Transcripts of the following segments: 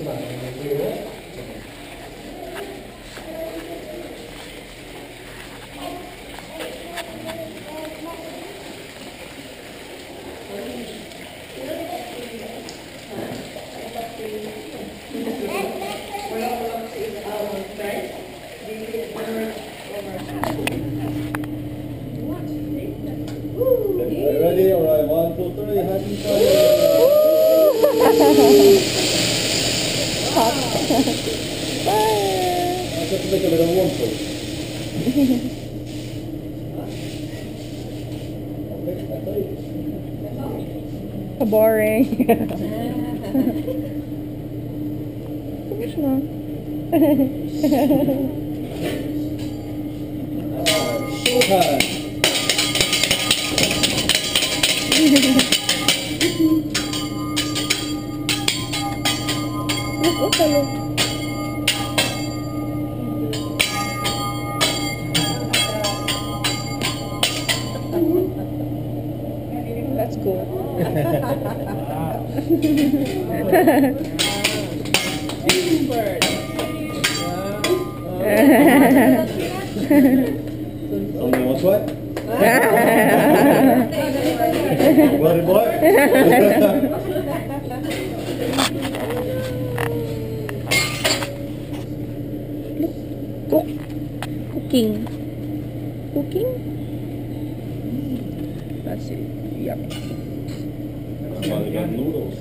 about it. We're here. Ready? All right, one, two, three. Happy birthday! I just a little boring. Finish. Showtime. Look, look, look. That's cool. What? what did what? Cooking. Cooking? Let's see. Yep. Noodles.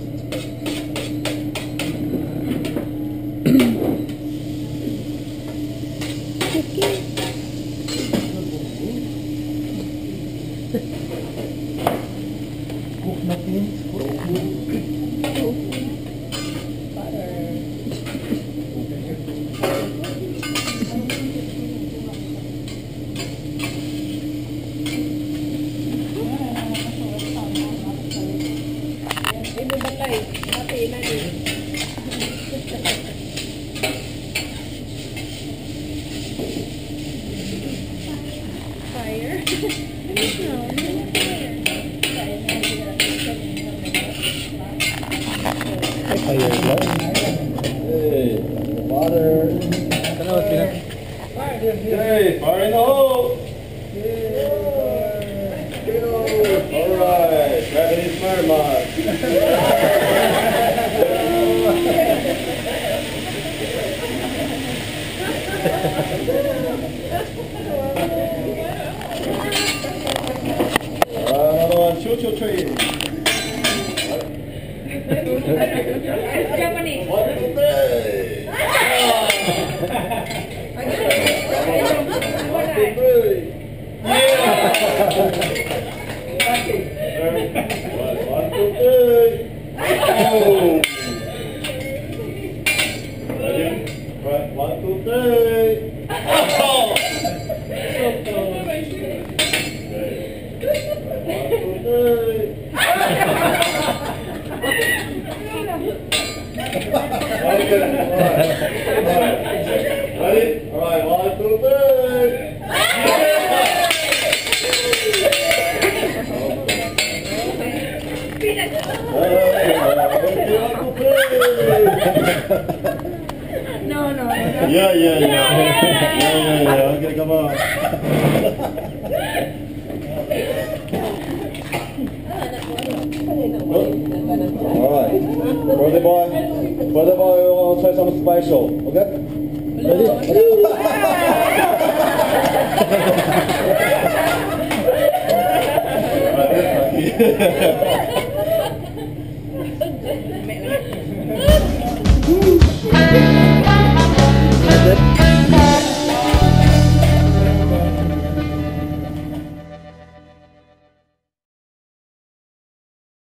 Cooking. Cook nothing. Hey, fire in the hole. All right, Japanese fire mark. your train. it's Japanese. What is today? One, two, three. Oh! Okay, all right. Ready? All right, one, two, three. No, no. Yeah, yeah, yeah. Yeah, yeah, yeah. Okay, come on. All right. Brother boy. I want to try something special. Okay? Ready? Ready?